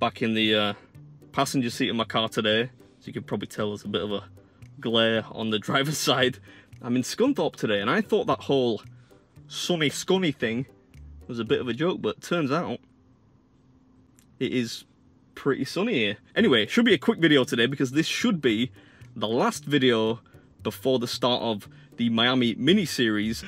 back in the uh, passenger seat of my car today. As you can probably tell, there's a bit of a glare on the driver's side. I'm in Scunthorpe today, and I thought that whole sunny scunny thing was a bit of a joke, but turns out it is pretty sunny here. Anyway, should be a quick video today because this should be the last video before the start of the Miami mini-series. Are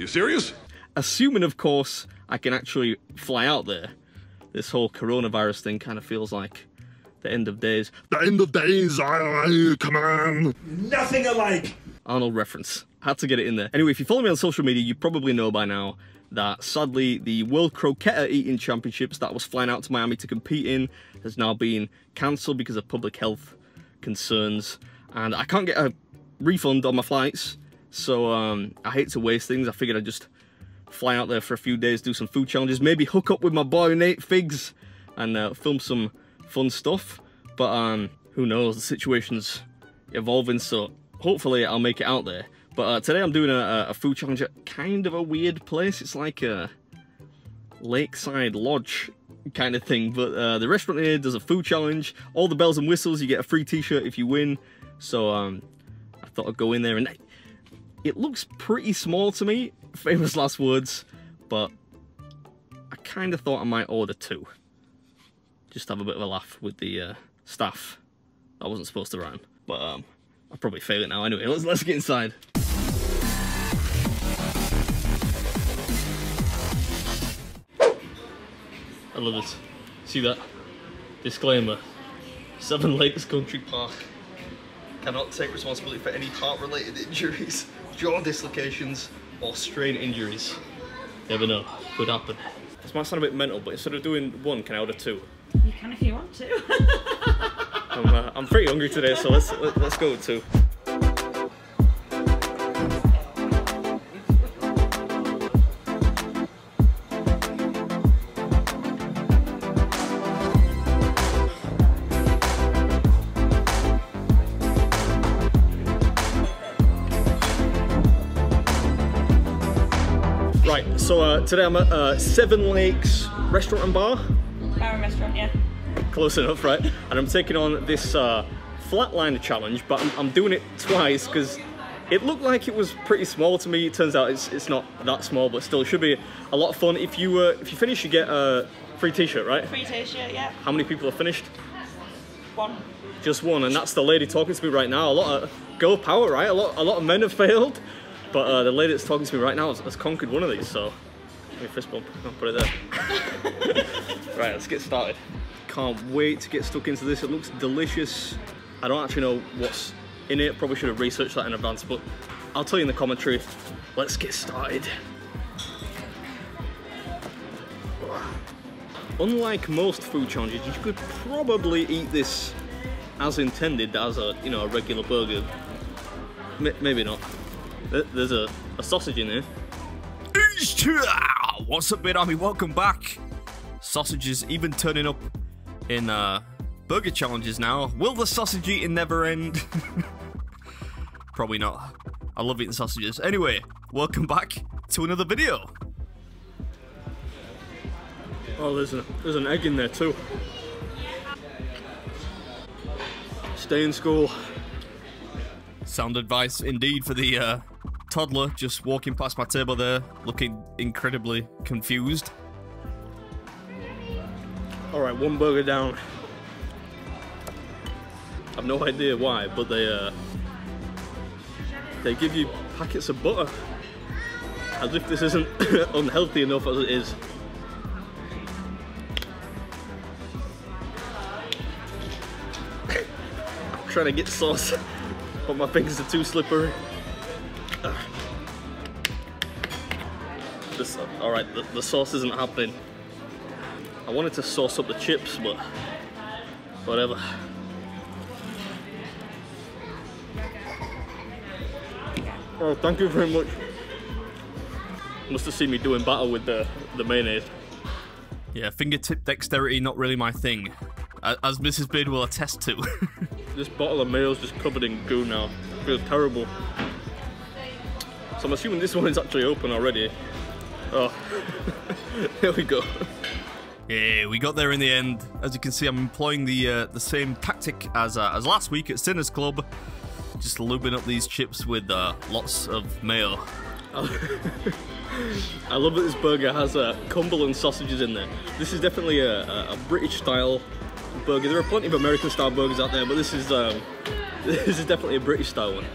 You serious? Assuming, of course, I can actually fly out there. This whole coronavirus thing kind of feels like the end of days. The end of days, I, come on. Nothing alike. Arnold reference. Had to get it in there. Anyway, if you follow me on social media, you probably know by now that sadly the World Croqueta Eating Championships that was flying out to Miami to compete in has now been cancelled because of public health concerns. And I can't get a refund on my flights, so um, I hate to waste things. I figured I'd just fly out there for a few days, do some food challenges, maybe hook up with my boy Nate Figs and uh, film some fun stuff. But um, who knows, the situation's evolving, so hopefully I'll make it out there. But uh, today I'm doing a, a, food challenge at kind of a weird place. It's like a lakeside lodge kind of thing. But uh, the restaurant here does a food challenge. All the bells and whistles. You get a free t-shirt if you win. So um, I thought I'd go in there. And it looks pretty small to me. Famous last words. But I kind of thought I might order two. Just have a bit of a laugh with the uh, staff. I wasn't supposed to rhyme. But um, I'll probably fail it now anyway. Let's, let's get inside. I love this. See that? Disclaimer. Seven Lakes Country Park cannot take responsibility for any heart-related injuries, jaw dislocations, or strain injuries. Never know. Could happen. This might sound a bit mental, but instead of doing one, can I order two? You can if you want to. I'm, uh, I'm pretty hungry today, so let's let, us let us go with two. Right, so uh, today I'm at uh, Seven Lakes Restaurant and Bar. Bar and restaurant, yeah. Close enough, right? And I'm taking on this uh, flatliner challenge, but I'm, I'm doing it twice because it looked like it was pretty small to me. It turns out it's, it's not that small, but still, it should be a lot of fun. If you uh, if you finish, you get a free t-shirt, right? Free t-shirt, yeah. How many people have finished? One. Just one, and that's the lady talking to me right now. A lot of girl power, right? A lot, a lot of men have failed, but uh, the lady that's talking to me right now has, has conquered one of these. So, let me fist bump. I'll put it there. right, let's get started. Can't wait to get stuck into this. It looks delicious. I don't actually know what's in it. Probably should have researched that in advance, but I'll tell you in the commentary. Let's get started. Unlike most food challenges, you could probably eat this as intended as a you know a regular burger. M maybe not. There's a, a sausage in there. What's up, Beard Army? Welcome back. Sausages even turning up in uh, burger challenges now. Will the sausage eating never end? Probably not. I love eating sausages. Anyway, welcome back to another video. Oh, there's, a, there's an egg in there too. Stay in school. Sound advice indeed for the uh, toddler just walking past my table there, looking incredibly confused. Alright, one burger down. I've no idea why, but they uh, they give you packets of butter. As if this isn't unhealthy enough as it is. I'm trying to get sauce, but my fingers are too slippery. This, all right, the, the sauce isn't happening. I wanted to sauce up the chips, but whatever. Oh, thank you very much. Must have seen me doing battle with the, the mayonnaise. Yeah, fingertip dexterity, not really my thing. As Mrs. Beard will attest to. this bottle of mayo is just covered in goo now. It feels terrible. So I'm assuming this one is actually open already. Oh, here we go. Yeah, we got there in the end. As you can see, I'm employing the uh, the same tactic as uh, as last week at Sinners Club, just lubing up these chips with uh, lots of mayo. I love that this burger has uh, Cumberland sausages in there. This is definitely a, a, a British style burger. There are plenty of American style burgers out there, but this is um, this is definitely a British style one.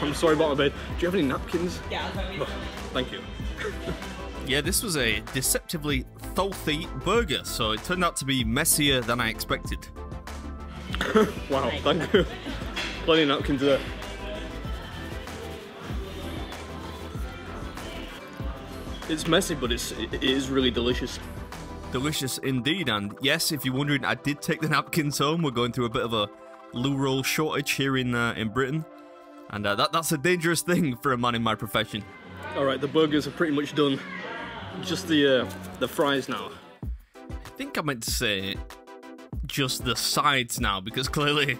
I'm sorry about my bed. Do you have any napkins? Yeah, I'll tell you. Thank you. Yeah, this was a deceptively filthy burger, so it turned out to be messier than I expected. Wow, thank you. Plenty of napkins there. It's messy, but it's it is really delicious. Delicious indeed, and yes, if you're wondering, I did take the napkins home. We're going through a bit of a loo roll shortage here in uh, in Britain, and uh, that that's a dangerous thing for a man in my profession. All right, the burgers are pretty much done. Just the uh, the fries now. I think I meant to say just the sides now because clearly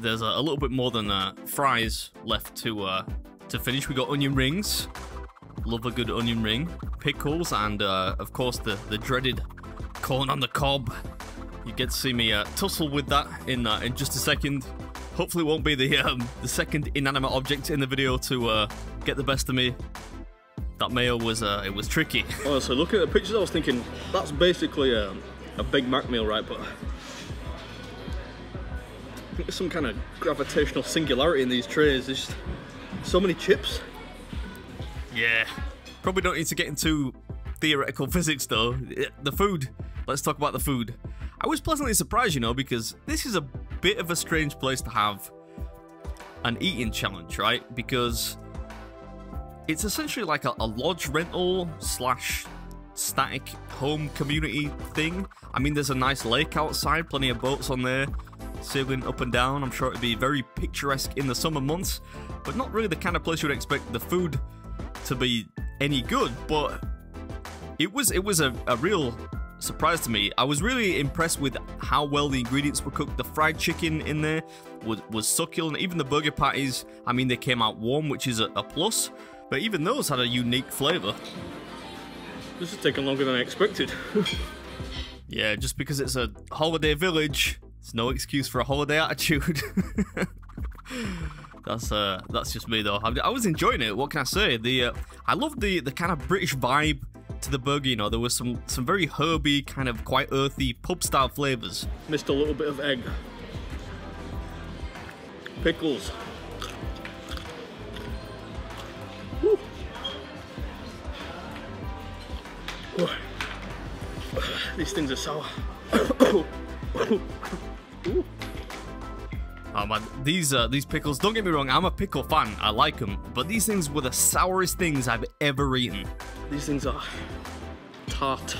there's a, a little bit more than uh, fries left to uh, to finish. We got onion rings, love a good onion ring, pickles, and uh, of course the the dreaded corn on the cob. You get to see me uh, tussle with that in uh, in just a second. Hopefully, it won't be the um, the second inanimate object in the video to uh, get the best of me. That mayo was uh, it was tricky. Honestly, looking at the pictures, I was thinking that's basically a, a Big Mac meal, right? But I think there's some kind of gravitational singularity in these trays. There's just so many chips. Yeah. Probably don't need to get into theoretical physics though. Eh, The food. Let's talk about the food. I was pleasantly surprised, you know, because this is a bit of a strange place to have an eating challenge, right? Because it's essentially like a, a lodge rental slash static home community thing. I mean, there's a nice lake outside, plenty of boats on there, sailing up and down. I'm sure it'd be very picturesque in the summer months, but not really the kind of place you would expect the food to be any good. But it was it was a, a real surprise to me. I was really impressed with how well the ingredients were cooked. The fried chicken in there was, was succulent. Even the burger patties, I mean, they came out warm, which is a, a plus. But even those had a unique flavour. This is taking longer than I expected. Yeah, just because it's a holiday village, it's no excuse for a holiday attitude. that's uh, that's just me though. I, I was enjoying it. What can I say? The uh, I love the the kind of British vibe to the burger. You know, there was some some very herby, kind of quite earthy pub style flavors. Missed a little bit of egg. Pickles. These things are sour. Oh man, these uh, these pickles. Don't get me wrong, I'm a pickle fan. I like them, but these things were the sourest things I've ever eaten. These things are tart.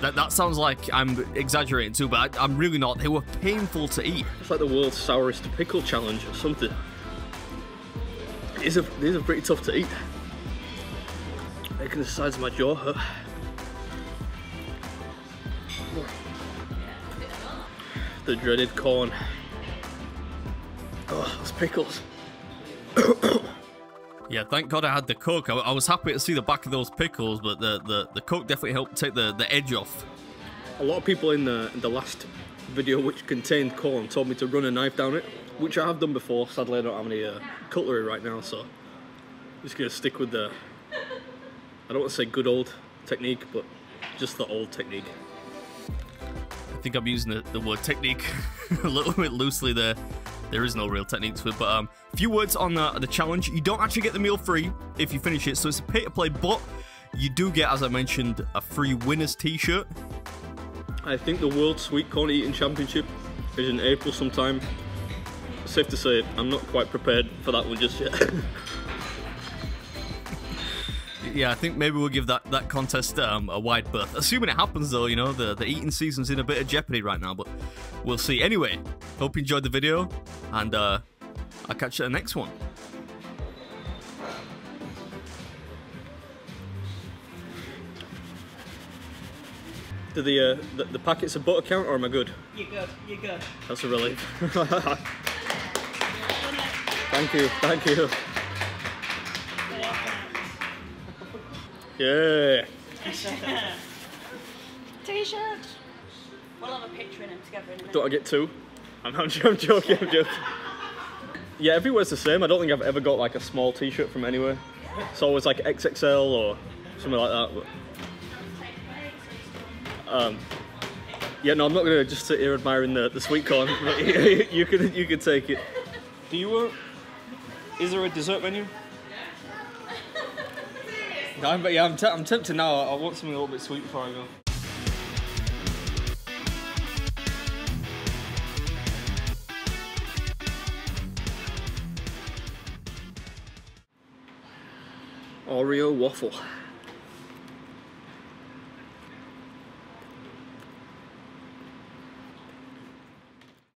That that sounds like I'm exaggerating too, but I, I'm really not. They were painful to eat. It's like the world's sourest pickle challenge or something. These are, these are pretty tough to eat. Making the sides of my jaw hurt. The dreaded corn. Oh, those pickles. Yeah, thank God I had the coke. I, I was happy to see the back of those pickles, but the, the, the coke definitely helped take the, the edge off. A lot of people in the, in the last video which contained corn told me to run a knife down it, which I have done before. Sadly, I don't have any uh, cutlery right now, so I'm just gonna stick with the. I don't want to say good old technique, but just the old technique. I think I'm using the, the word technique a little bit loosely there. There is no real technique to it, but um, a few words on the, the challenge. You don't actually get the meal free if you finish it, so it's a pay to play, but you do get, as I mentioned, a free winner's t shirt. I think the World Sweet Corn Eating Championship is in April sometime. Safe to say, I'm not quite prepared for that one just yet. Yeah, I think maybe we'll give that, that contest um, a wide berth. Assuming it happens, though, you know, the, the eating season's in a bit of jeopardy right now, but we'll see. Anyway, hope you enjoyed the video, and uh, I'll catch you at the next one. Do the, uh, the the packets of butter count, or am I good? You're good. You're good. That's a relief. thank you, thank you. Yeah. T-shirt. We'll have a picture in them together in a minute. Don't I get two? I'm, I'm, I'm joking, I'm joking. Yeah, everywhere's the same. I don't think I've ever got like a small t-shirt from anywhere. It's always like XXL or something like that. But, um, yeah, no, I'm not gonna just sit here admiring the, the sweet corn. But you can you can take it. Do you? Uh, is there a dessert menu? No, but yeah, I'm, t- I'm tempted now. I want something a little bit sweet before I go. Oreo waffle.